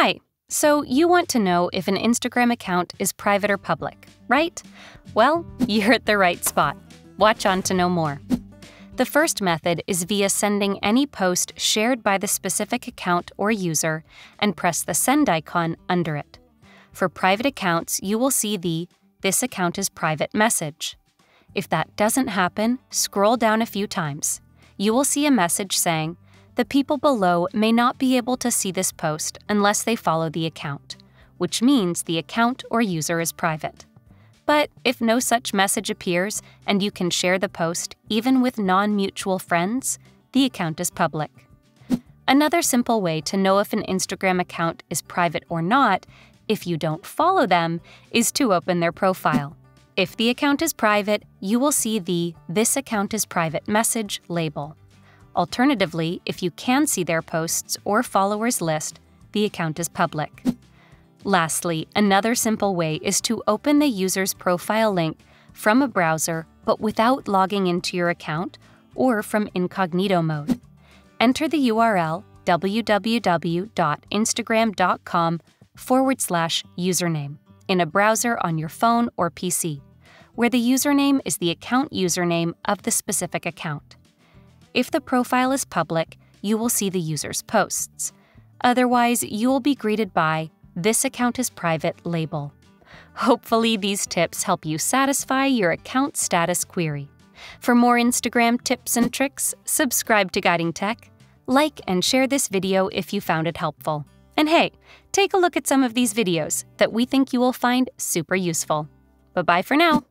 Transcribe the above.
Hi, so you want to know if an Instagram account is private or public, right? Well, you're at the right spot. Watch on to know more. The first method is via sending any post shared by the specific account or user and press the send icon under it. For private accounts, you will see the This account is private message. If that doesn't happen, scroll down a few times. You will see a message saying, the people below may not be able to see this post unless they follow the account, which means the account or user is private. But if no such message appears and you can share the post even with non mutual friends, the account is public. Another simple way to know if an Instagram account is private or not, if you don't follow them, is to open their profile. If the account is private, you will see the This account is private message label. Alternatively, if you can see their posts or followers list, the account is public. Lastly, another simple way is to open the user's profile link from a browser but without logging into your account or from incognito mode. Enter the URL www.instagram.com forward slash username in a browser on your phone or PC, where the username is the account username of the specific account. If the profile is public, you will see the user's posts. Otherwise, you will be greeted by This account is private label. Hopefully, these tips help you satisfy your account status query. For more Instagram tips and tricks, subscribe to Guiding Tech, like and share this video if you found it helpful. And hey, take a look at some of these videos that we think you will find super useful. Bye bye for now.